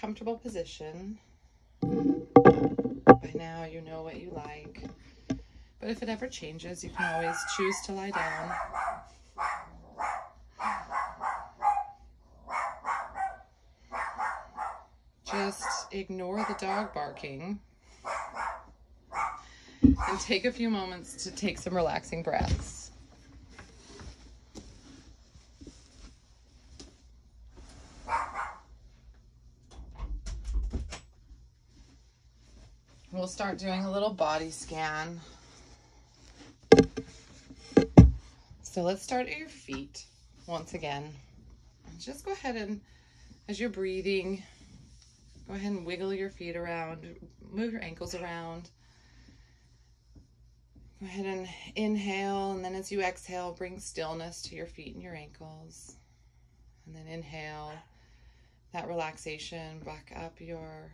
comfortable position. By now, you know what you like. But if it ever changes, you can always choose to lie down. Just ignore the dog barking and take a few moments to take some relaxing breaths. We'll start doing a little body scan. So let's start at your feet once again. Just go ahead and, as you're breathing, go ahead and wiggle your feet around, move your ankles around. Go ahead and inhale, and then as you exhale, bring stillness to your feet and your ankles. And then inhale that relaxation back up your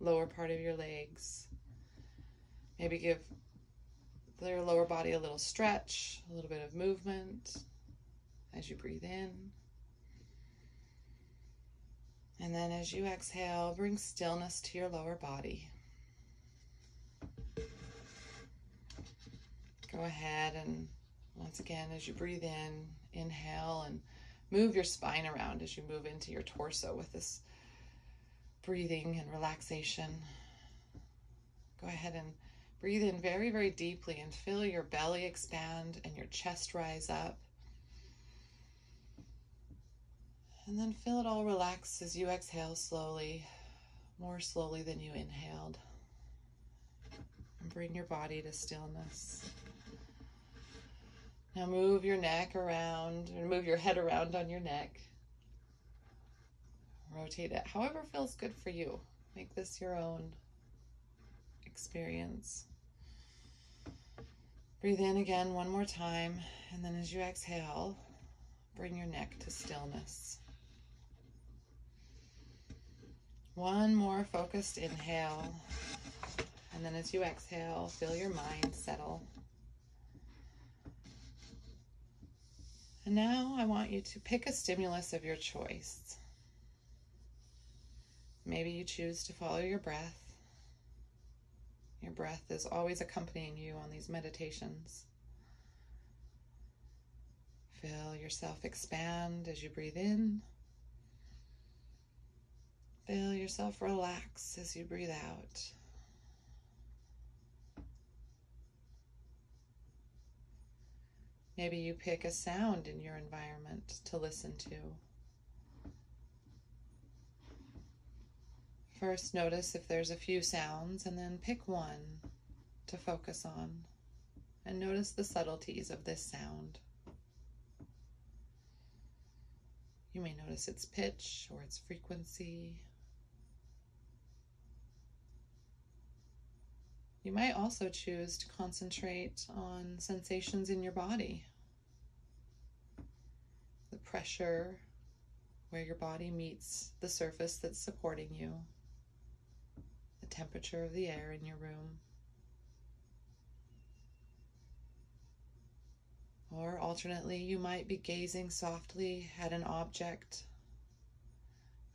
lower part of your legs. Maybe give your lower body a little stretch, a little bit of movement as you breathe in. And then as you exhale, bring stillness to your lower body. Go ahead and once again, as you breathe in, inhale and move your spine around as you move into your torso with this breathing and relaxation. Go ahead and breathe in very, very deeply and feel your belly expand and your chest rise up. And then feel it all relax as you exhale slowly, more slowly than you inhaled. And bring your body to stillness. Now move your neck around, and move your head around on your neck. Rotate it however feels good for you. Make this your own experience. Breathe in again one more time, and then as you exhale, bring your neck to stillness. One more focused inhale, and then as you exhale, feel your mind settle. And now I want you to pick a stimulus of your choice. Maybe you choose to follow your breath. Your breath is always accompanying you on these meditations. Feel yourself expand as you breathe in. Feel yourself relax as you breathe out. Maybe you pick a sound in your environment to listen to. First, notice if there's a few sounds, and then pick one to focus on. And notice the subtleties of this sound. You may notice its pitch or its frequency. You might also choose to concentrate on sensations in your body the pressure where your body meets the surface that's supporting you, temperature of the air in your room. Or alternately, you might be gazing softly at an object,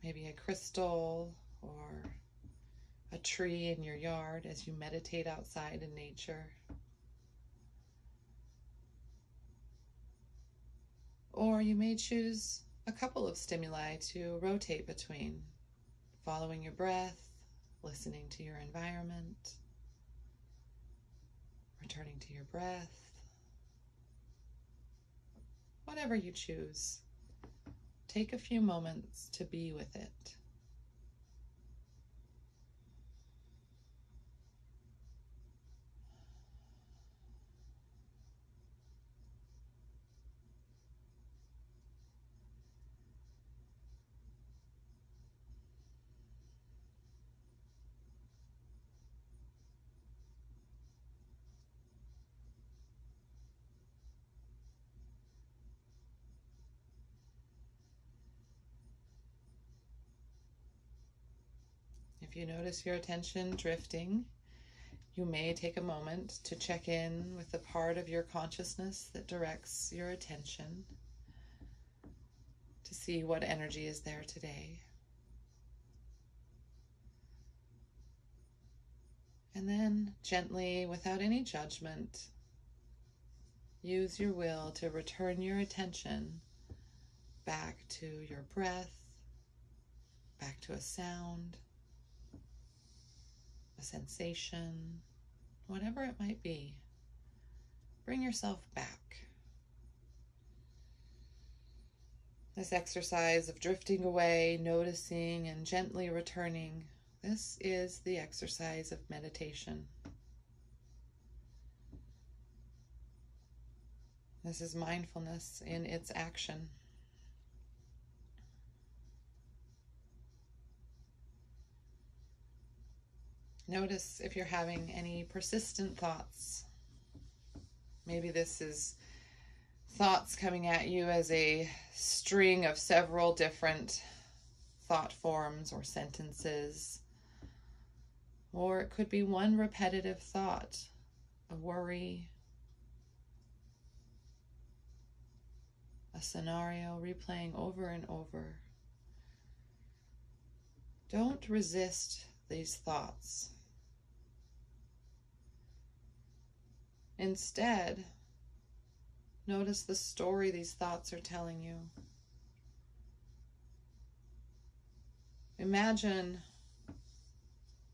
maybe a crystal or a tree in your yard as you meditate outside in nature. Or you may choose a couple of stimuli to rotate between, following your breath, listening to your environment, returning to your breath. Whatever you choose, take a few moments to be with it. You notice your attention drifting, you may take a moment to check in with the part of your consciousness that directs your attention to see what energy is there today. And then gently, without any judgment, use your will to return your attention back to your breath, back to a sound, a sensation, whatever it might be. Bring yourself back. This exercise of drifting away, noticing, and gently returning, this is the exercise of meditation. This is mindfulness in its action. Notice if you're having any persistent thoughts. Maybe this is thoughts coming at you as a string of several different thought forms or sentences. Or it could be one repetitive thought, a worry, a scenario replaying over and over. Don't resist these thoughts. Instead, notice the story these thoughts are telling you. Imagine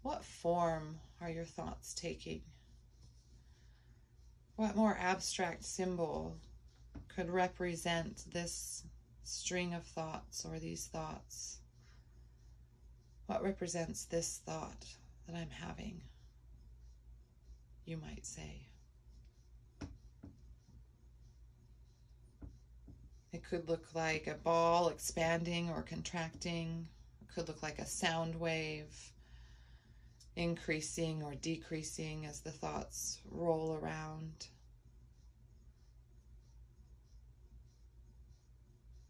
what form are your thoughts taking? What more abstract symbol could represent this string of thoughts or these thoughts? What represents this thought that I'm having? You might say. It could look like a ball expanding or contracting. It could look like a sound wave increasing or decreasing as the thoughts roll around.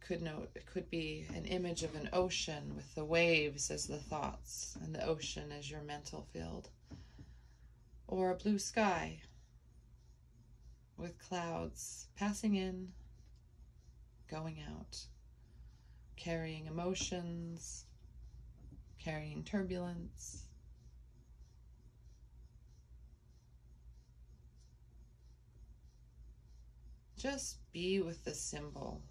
Could note it could be an image of an ocean with the waves as the thoughts and the ocean as your mental field. Or a blue sky with clouds passing in going out, carrying emotions, carrying turbulence. Just be with the symbol.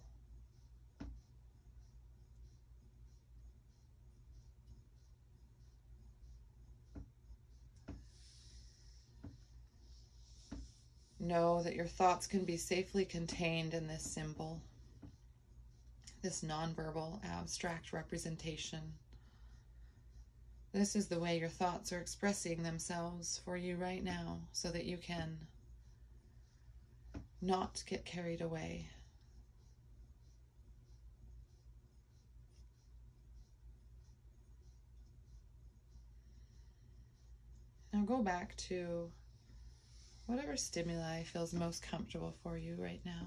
Know that your thoughts can be safely contained in this symbol this nonverbal abstract representation. This is the way your thoughts are expressing themselves for you right now so that you can not get carried away. Now go back to whatever stimuli feels most comfortable for you right now.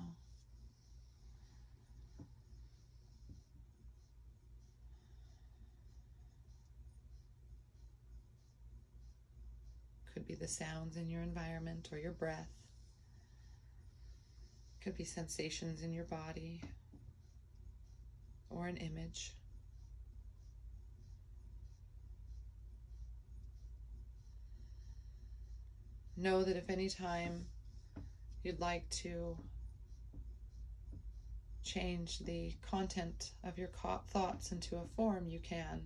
Could be the sounds in your environment or your breath. Could be sensations in your body or an image. Know that if any time you'd like to change the content of your thoughts into a form, you can.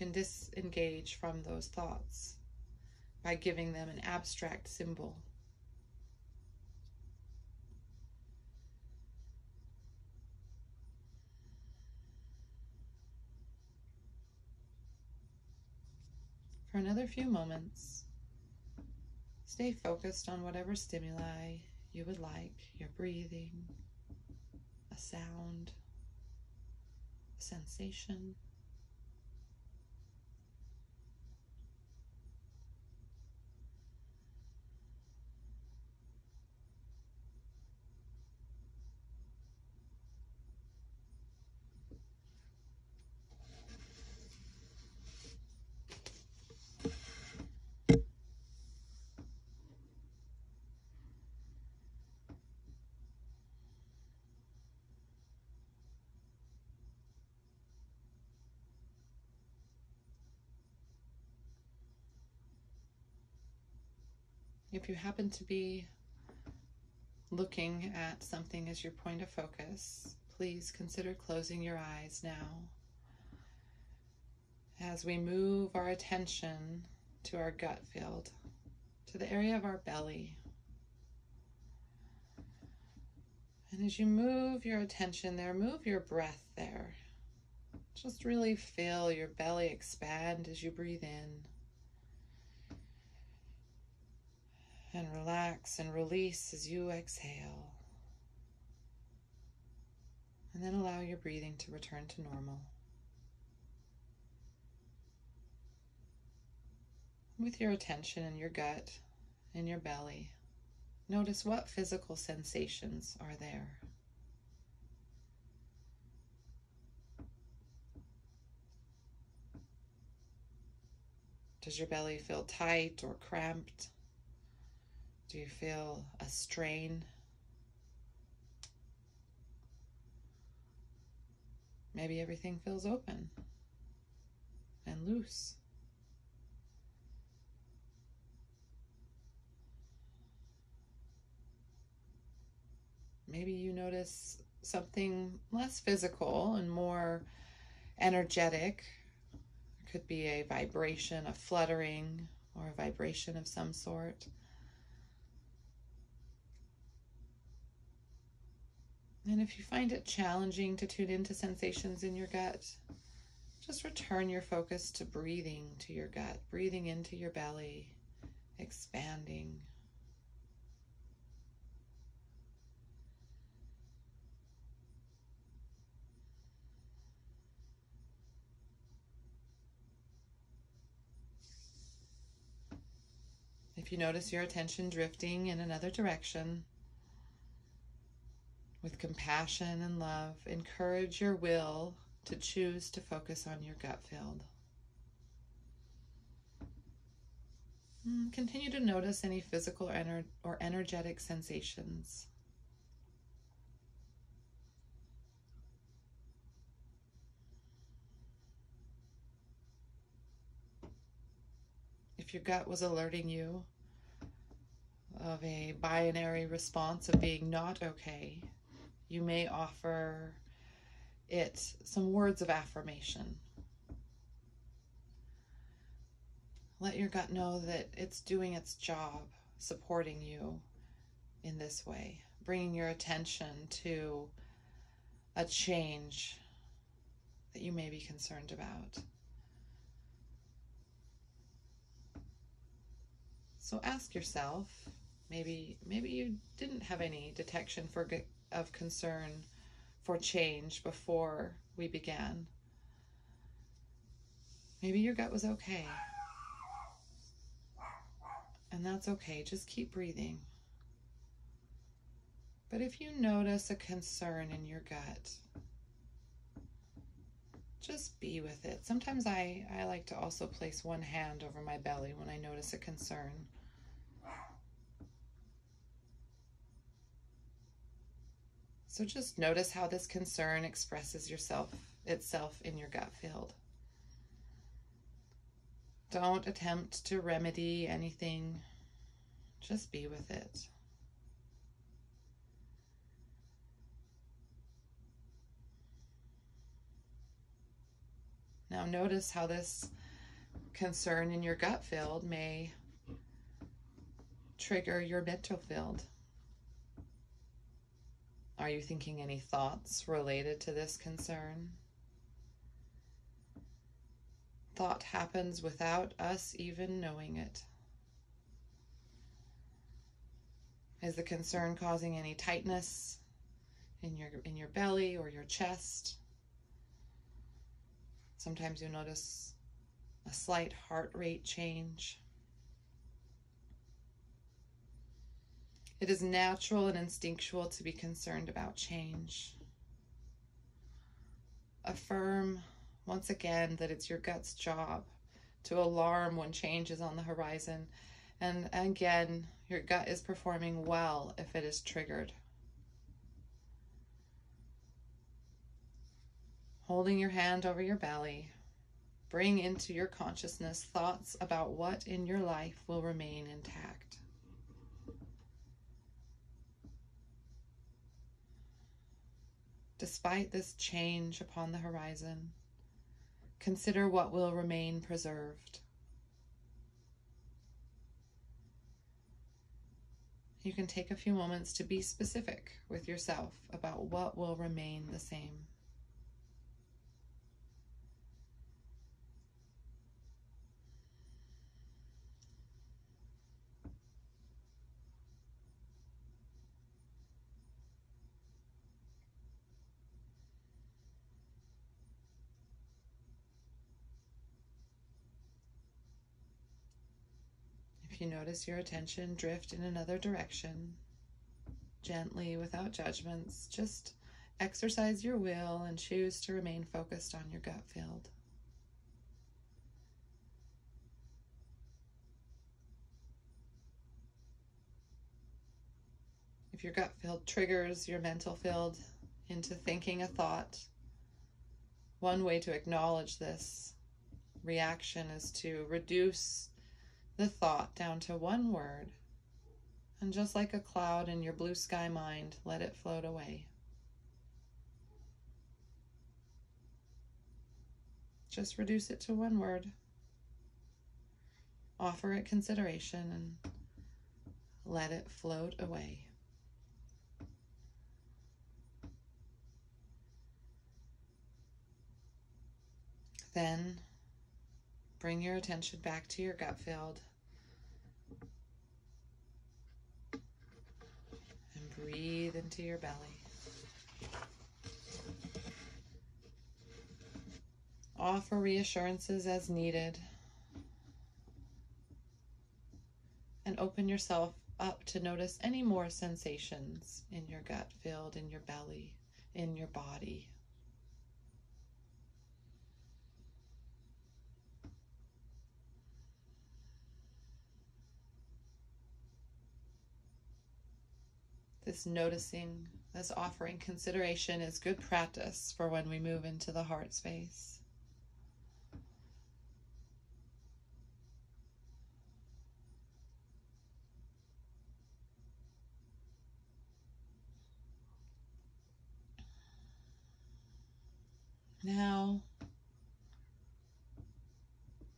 Can disengage from those thoughts by giving them an abstract symbol. For another few moments, stay focused on whatever stimuli you would like your breathing, a sound, a sensation. If you happen to be looking at something as your point of focus, please consider closing your eyes now as we move our attention to our gut field, to the area of our belly. And as you move your attention there, move your breath there. Just really feel your belly expand as you breathe in. And relax and release as you exhale. And then allow your breathing to return to normal. With your attention in your gut, in your belly, notice what physical sensations are there. Does your belly feel tight or cramped? Do you feel a strain? Maybe everything feels open and loose. Maybe you notice something less physical and more energetic It could be a vibration, a fluttering, or a vibration of some sort. And if you find it challenging to tune into sensations in your gut, just return your focus to breathing to your gut, breathing into your belly, expanding. If you notice your attention drifting in another direction, with compassion and love, encourage your will to choose to focus on your gut field. Hmm, continue to notice any physical or energetic sensations. If your gut was alerting you of a binary response of being not okay, you may offer it some words of affirmation. Let your gut know that it's doing its job, supporting you in this way, bringing your attention to a change that you may be concerned about. So ask yourself, maybe maybe you didn't have any detection for of concern for change before we began. Maybe your gut was okay. And that's okay. Just keep breathing. But if you notice a concern in your gut, just be with it. Sometimes I, I like to also place one hand over my belly when I notice a concern. So just notice how this concern expresses yourself itself in your gut field. Don't attempt to remedy anything. Just be with it. Now notice how this concern in your gut field may trigger your mental field. Are you thinking any thoughts related to this concern? Thought happens without us even knowing it. Is the concern causing any tightness in your in your belly or your chest? Sometimes you'll notice a slight heart rate change. It is natural and instinctual to be concerned about change. Affirm once again that it's your gut's job to alarm when change is on the horizon. And again, your gut is performing well if it is triggered. Holding your hand over your belly, bring into your consciousness thoughts about what in your life will remain intact. Despite this change upon the horizon, consider what will remain preserved. You can take a few moments to be specific with yourself about what will remain the same. If you notice your attention drift in another direction, gently, without judgments, just exercise your will and choose to remain focused on your gut field. If your gut field triggers your mental field into thinking a thought, one way to acknowledge this reaction is to reduce the thought down to one word, and just like a cloud in your blue sky mind, let it float away. Just reduce it to one word. Offer it consideration and let it float away. Then bring your attention back to your gut field breathe into your belly. Offer reassurances as needed. And open yourself up to notice any more sensations in your gut field, in your belly, in your body. This noticing, this offering consideration is good practice for when we move into the heart space. Now,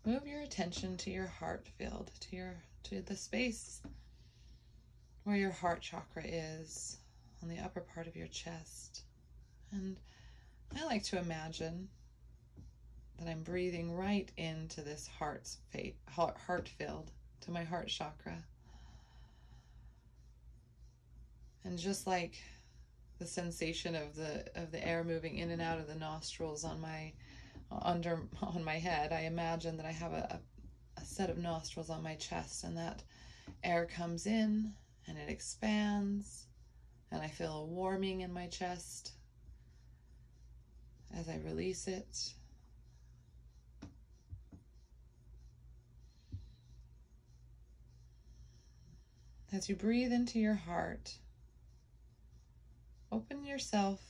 move your attention to your heart field, to your to the space where your heart chakra is on the upper part of your chest. And I like to imagine that I'm breathing right into this heart space, heart field to my heart chakra. And just like the sensation of the of the air moving in and out of the nostrils on my under on my head, I imagine that I have a, a set of nostrils on my chest and that air comes in and it expands, and I feel a warming in my chest as I release it. As you breathe into your heart, open yourself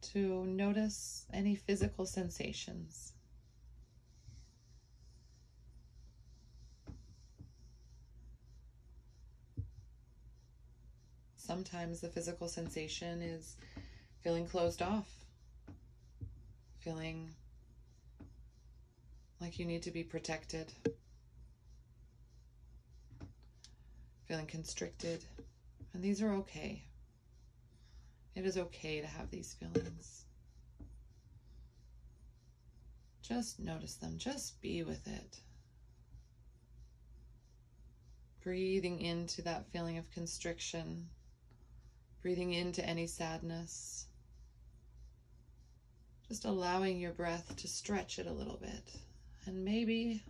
to notice any physical sensations. Sometimes the physical sensation is feeling closed off, feeling like you need to be protected, feeling constricted. And these are okay. It is okay to have these feelings. Just notice them, just be with it. Breathing into that feeling of constriction breathing into any sadness. Just allowing your breath to stretch it a little bit. And maybe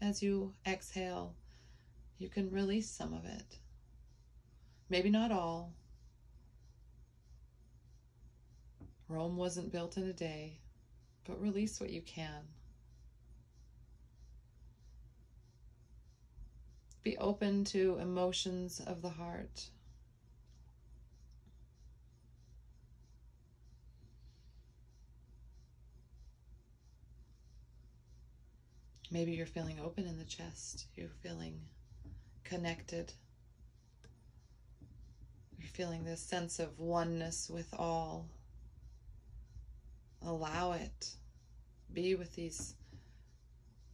as you exhale, you can release some of it. Maybe not all. Rome wasn't built in a day, but release what you can. Be open to emotions of the heart. Maybe you're feeling open in the chest. You're feeling connected. You're feeling this sense of oneness with all. allow it. Be with these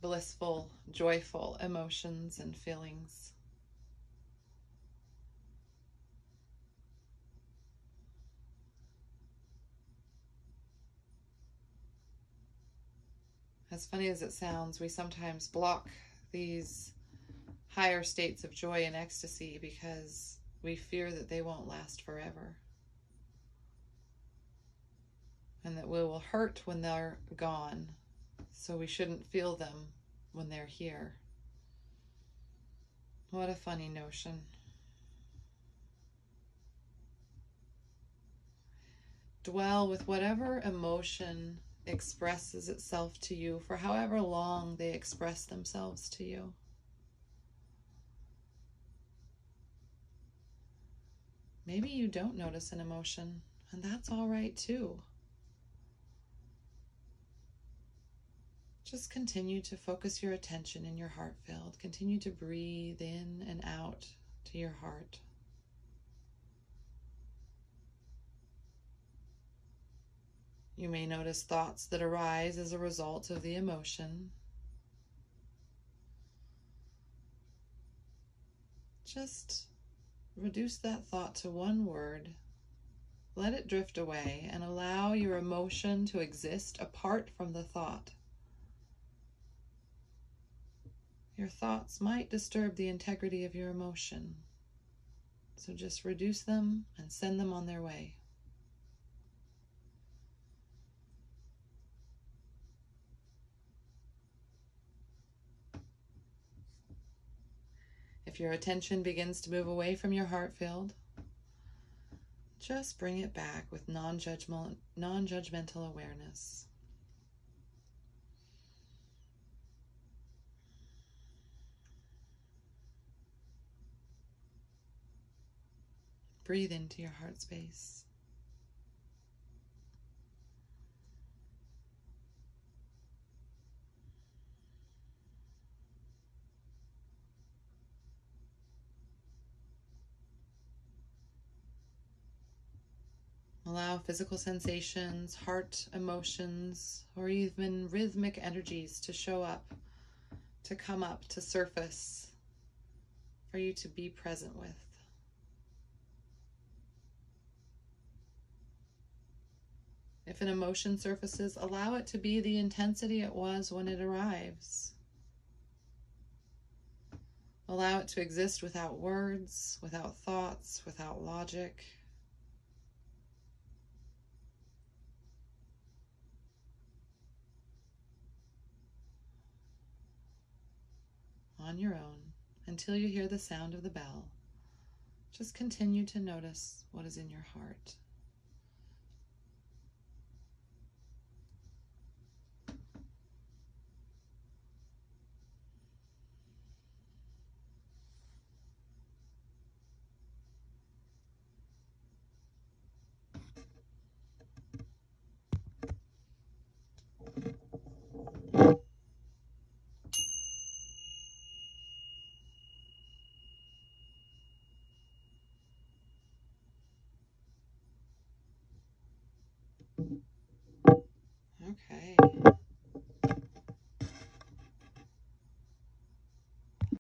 blissful, joyful emotions and feelings. As funny as it sounds, we sometimes block these higher states of joy and ecstasy because we fear that they won't last forever. And that we will hurt when they're gone, so we shouldn't feel them when they're here. What a funny notion. Dwell with whatever emotion expresses itself to you for however long they express themselves to you. Maybe you don't notice an emotion, and that's all right too. Just continue to focus your attention in your heart field. Continue to breathe in and out to your heart. You may notice thoughts that arise as a result of the emotion. Just reduce that thought to one word. Let it drift away and allow your emotion to exist apart from the thought. Your thoughts might disturb the integrity of your emotion, so just reduce them and send them on their way. Your attention begins to move away from your heart field, just bring it back with non-judgmental non-judgmental awareness. Breathe into your heart space. Allow physical sensations, heart emotions, or even rhythmic energies to show up, to come up, to surface, for you to be present with. If an emotion surfaces, allow it to be the intensity it was when it arrives. Allow it to exist without words, without thoughts, without logic. On your own until you hear the sound of the bell. Just continue to notice what is in your heart.